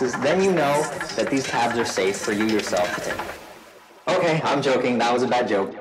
then you know that these tabs are safe for you yourself to take. Okay, I'm joking. That was a bad joke.